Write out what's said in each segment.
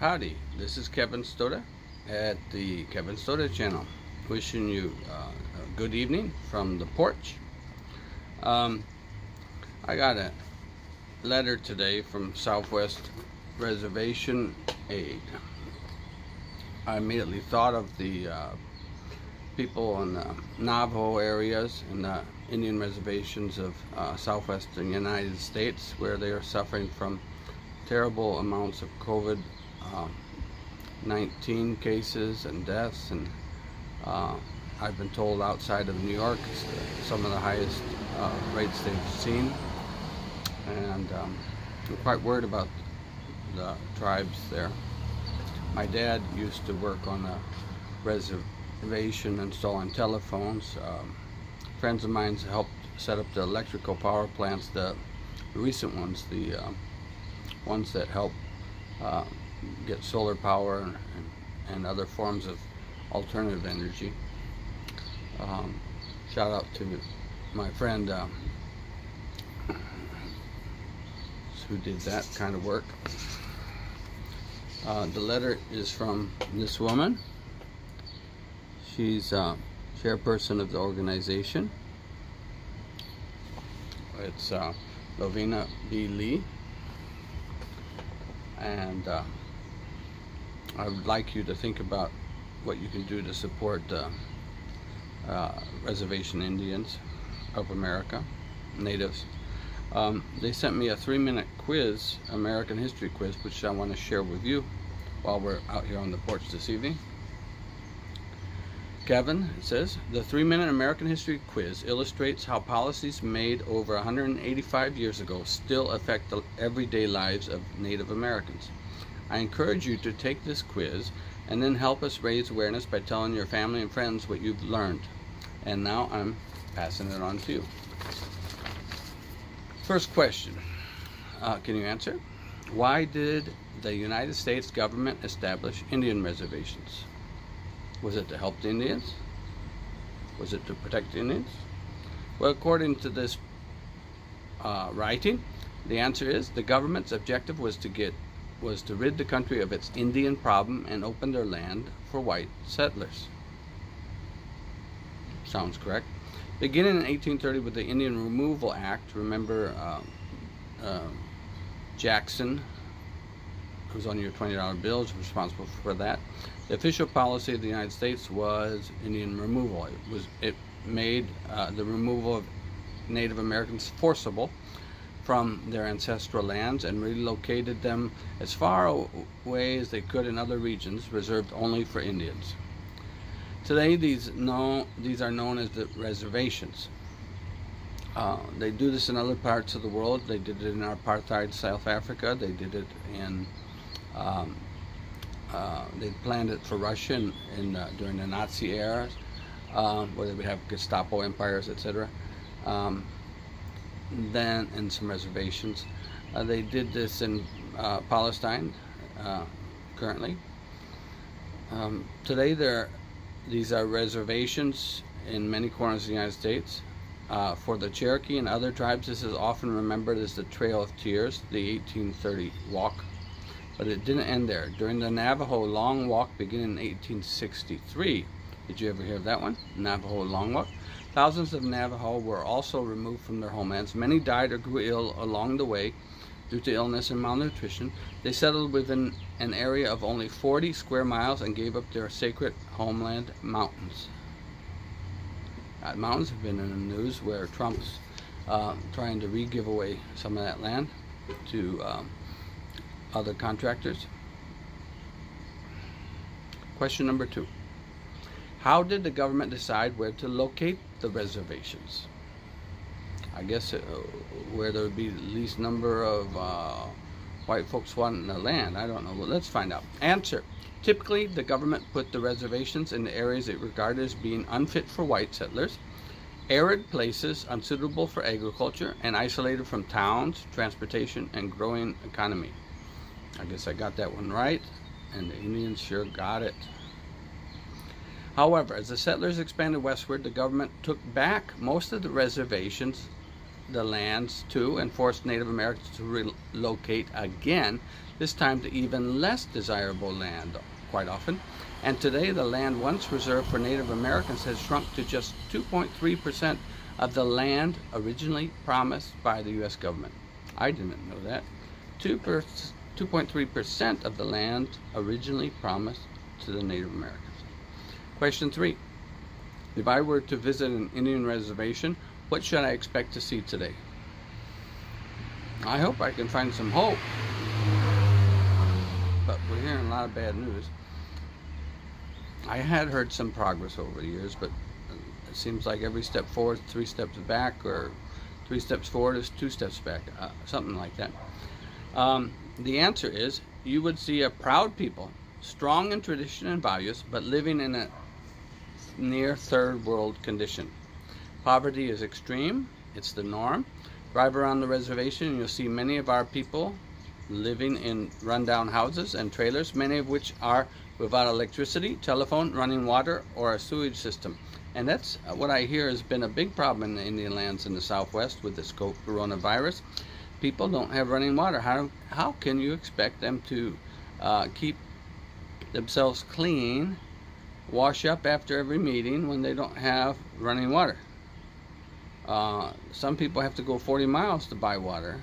Howdy, this is Kevin Stoda at the Kevin Stoda channel. Wishing you uh, a good evening from the porch. Um, I got a letter today from Southwest Reservation Aid. I immediately thought of the uh, people in the Navajo areas and the Indian reservations of uh, southwestern United States where they are suffering from terrible amounts of COVID uh, 19 cases and deaths and uh, I've been told outside of New York some of the highest uh, rates they've seen and um, I'm quite worried about the tribes there. My dad used to work on a reservation installing telephones. Um, friends of mine helped set up the electrical power plants, the recent ones, the uh, ones that help uh, get solar power and, and, other forms of alternative energy. Um, shout out to my friend uh, who did that kind of work. Uh, the letter is from this woman. She's uh, chairperson of the organization. It's uh, Lovina B. Lee. And uh, I would like you to think about what you can do to support uh, uh, reservation Indians of America, natives. Um, they sent me a three-minute quiz, American history quiz, which I want to share with you while we're out here on the porch this evening. Kevin says, the three-minute American history quiz illustrates how policies made over 185 years ago still affect the everyday lives of Native Americans. I encourage you to take this quiz and then help us raise awareness by telling your family and friends what you've learned. And now I'm passing it on to you. First question, uh, can you answer? Why did the United States government establish Indian reservations? Was it to help the Indians? Was it to protect the Indians? Well, according to this uh, writing, the answer is the government's objective was to get was to rid the country of its Indian problem and open their land for white settlers. Sounds correct. Beginning in 1830 with the Indian Removal Act, remember uh, uh, Jackson, who's on your $20 bills, responsible for that. The official policy of the United States was Indian removal. It was it made uh, the removal of Native Americans forcible from their ancestral lands and relocated them as far away as they could in other regions reserved only for Indians. Today, these, know, these are known as the reservations. Uh, they do this in other parts of the world. They did it in apartheid South Africa. They did it in um, uh, they planned it for Russia in, in uh, during the Nazi era, um, where they would have Gestapo empires, etc. Um, then in some reservations, uh, they did this in uh, Palestine uh, currently. Um, today, there these are reservations in many corners of the United States. Uh, for the Cherokee and other tribes, this is often remembered as the Trail of Tears, the 1830 walk but it didn't end there. During the Navajo Long Walk beginning in 1863, did you ever hear of that one? Navajo Long Walk? Thousands of Navajo were also removed from their homelands. Many died or grew ill along the way due to illness and malnutrition. They settled within an area of only 40 square miles and gave up their sacred homeland mountains. Uh, mountains have been in the news where Trump's uh, trying to re-give away some of that land to um, other contractors? Question number two. How did the government decide where to locate the reservations? I guess uh, where there would be the least number of uh, white folks wanting the land. I don't know. Well, let's find out. Answer. Typically, the government put the reservations in the areas it regarded as being unfit for white settlers, arid places unsuitable for agriculture, and isolated from towns, transportation, and growing economy. I guess I got that one right, and the Indians sure got it. However, as the settlers expanded westward, the government took back most of the reservations the lands to and forced Native Americans to relocate again, this time to even less desirable land quite often. And today the land once reserved for Native Americans has shrunk to just 2.3% of the land originally promised by the U.S. government. I didn't know that. 2.3% of the land originally promised to the Native Americans. Question three. If I were to visit an Indian reservation, what should I expect to see today? I hope I can find some hope. But we're hearing a lot of bad news. I had heard some progress over the years, but it seems like every step forward, three steps back, or three steps forward is two steps back, uh, something like that. Um, the answer is you would see a proud people, strong in tradition and values, but living in a near third world condition. Poverty is extreme, it's the norm. Drive around the reservation and you'll see many of our people living in rundown houses and trailers, many of which are without electricity, telephone, running water, or a sewage system. And that's what I hear has been a big problem in the Indian lands in the Southwest with this coronavirus. People don't have running water. How, how can you expect them to uh, keep themselves clean wash up after every meeting when they don't have running water. Uh, some people have to go 40 miles to buy water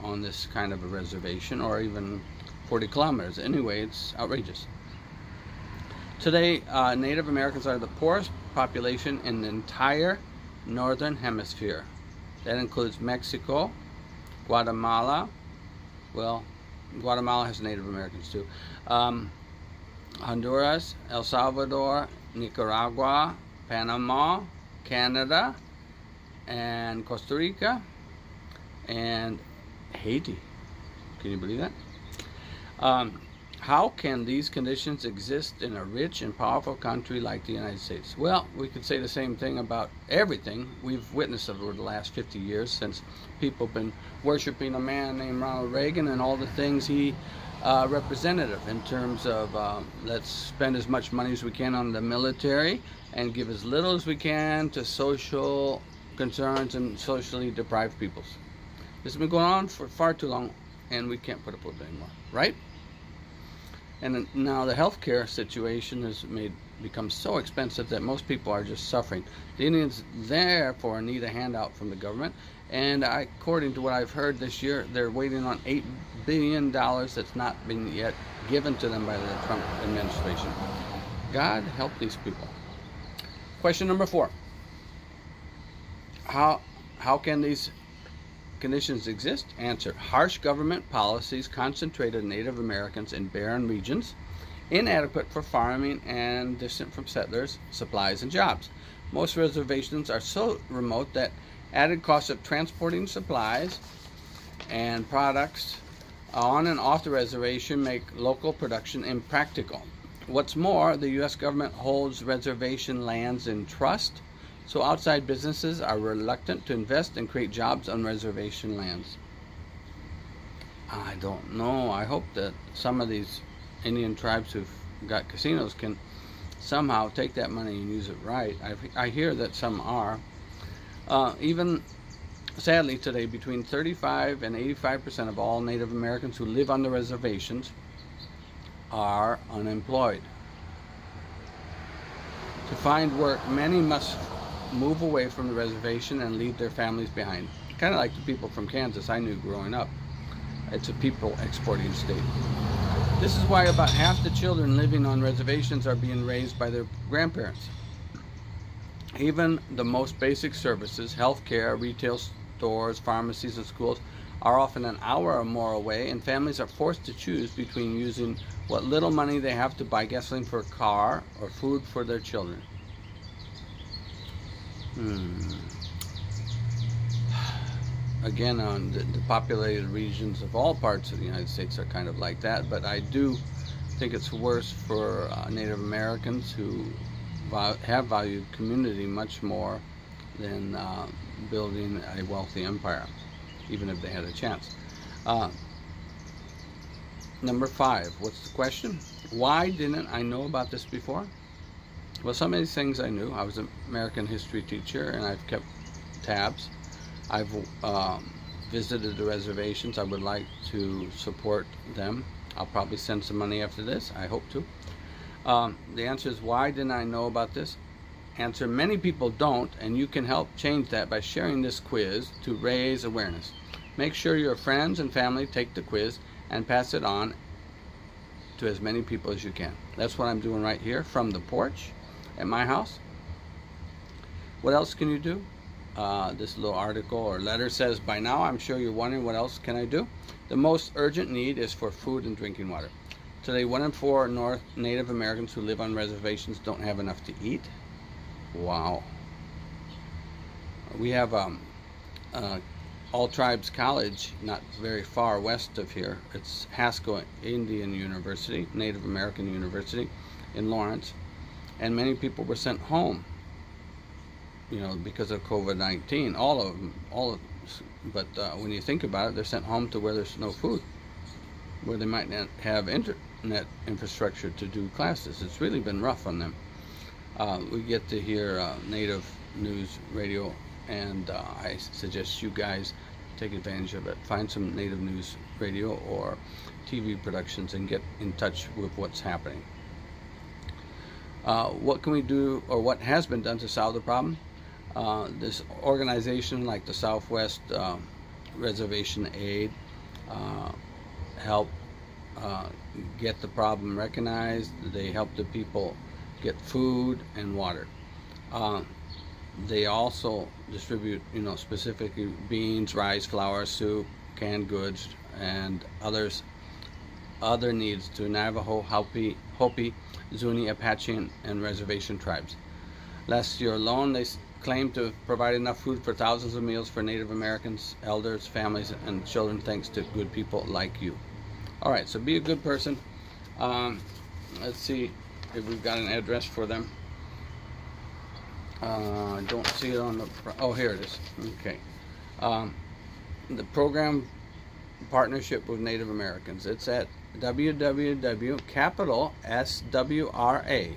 on this kind of a reservation or even 40 kilometers. Anyway, it's outrageous. Today, uh, Native Americans are the poorest population in the entire northern hemisphere. That includes Mexico, Guatemala, well, Guatemala has Native Americans too, um, Honduras, El Salvador, Nicaragua, Panama, Canada, and Costa Rica, and Haiti. Can you believe that? Um, how can these conditions exist in a rich and powerful country like the United States? Well, we could say the same thing about everything we've witnessed over the last 50 years since people have been worshiping a man named Ronald Reagan and all the things he uh, representative in terms of um, let's spend as much money as we can on the military and give as little as we can to social concerns and socially deprived peoples. This has been going on for far too long and we can't put up with it anymore, right? And now the healthcare situation has made become so expensive that most people are just suffering. The Indians therefore need a handout from the government and I, according to what I've heard this year, they're waiting on $8 billion that's not been yet given to them by the Trump administration. God help these people. Question number four. How, how can these conditions exist? Answer. Harsh government policies concentrated Native Americans in barren regions, inadequate for farming and distant from settlers, supplies, and jobs. Most reservations are so remote that added cost of transporting supplies and products on and off the reservation make local production impractical. What's more, the U.S. government holds reservation lands in trust, so outside businesses are reluctant to invest and create jobs on reservation lands. I don't know. I hope that some of these Indian tribes who've got casinos can somehow take that money and use it right. I, I hear that some are. Uh, even sadly today, between 35 and 85% of all Native Americans who live on the reservations are unemployed. To find work, many must move away from the reservation and leave their families behind. Kind of like the people from Kansas I knew growing up. It's a people exporting state. This is why about half the children living on reservations are being raised by their grandparents. Even the most basic services, healthcare, retail stores, pharmacies, and schools, are often an hour or more away, and families are forced to choose between using what little money they have to buy gasoline for a car or food for their children. Hmm. Again, on the, the populated regions of all parts of the United States are kind of like that, but I do think it's worse for uh, Native Americans who have valued community much more than uh, building a wealthy empire, even if they had a chance. Uh, number five, what's the question? Why didn't I know about this before? Well, some of these things I knew. I was an American history teacher and I've kept tabs. I've um, visited the reservations. I would like to support them. I'll probably send some money after this. I hope to. Um, the answer is why didn't I know about this? Answer many people don't, and you can help change that by sharing this quiz to raise awareness. Make sure your friends and family take the quiz and pass it on to as many people as you can. That's what I'm doing right here from the porch at my house. What else can you do? Uh, this little article or letter says, by now I'm sure you're wondering what else can I do? The most urgent need is for food and drinking water. Today, one in four North Native Americans who live on reservations don't have enough to eat. Wow. We have um, uh, All Tribes College, not very far west of here. It's Haskell Indian University, Native American University in Lawrence. And many people were sent home you know, because of COVID-19. All of them, all of them. But uh, when you think about it, they're sent home to where there's no food, where they might not have internet infrastructure to do classes. It's really been rough on them. Uh, we get to hear uh, native news radio, and uh, I suggest you guys take advantage of it. Find some native news radio or TV productions and get in touch with what's happening. Uh, what can we do, or what has been done to solve the problem? Uh, this organization like the Southwest uh, Reservation Aid uh, help uh, get the problem recognized. They help the people get food and water. Uh, they also distribute, you know, specifically beans, rice, flour, soup, canned goods, and others other needs to Navajo, Hopi, Hopi Zuni, Apache, and reservation tribes. Last year alone, they claim to provide enough food for thousands of meals for Native Americans, elders, families, and children thanks to good people like you. All right, so be a good person. Um, let's see if we've got an address for them. Uh, I don't see it on the, oh, here it is. Okay. Um, the program partnership with Native Americans. It's at www capital S W R A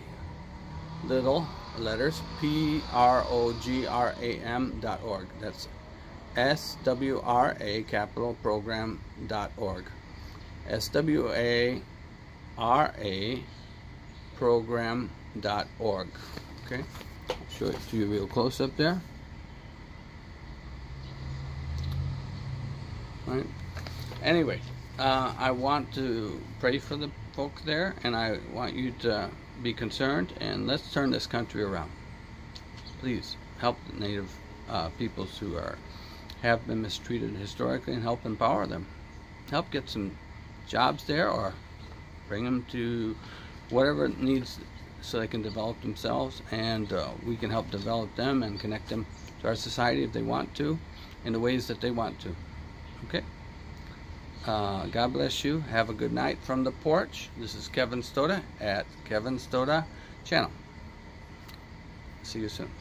little letters P R O G R A M dot org. That's S W R A capital program dot org. S W A R A program dot org. Okay, show it to you real close up there. Right. Anyway, uh, I want to pray for the folks there, and I want you to be concerned and let's turn this country around. Please help the Native uh, peoples who are have been mistreated historically and help empower them. Help get some jobs there or bring them to whatever it needs so they can develop themselves and uh, we can help develop them and connect them to our society if they want to in the ways that they want to. Okay? Uh, God bless you. Have a good night from the porch. This is Kevin Stoda at Kevin Stoda Channel. See you soon.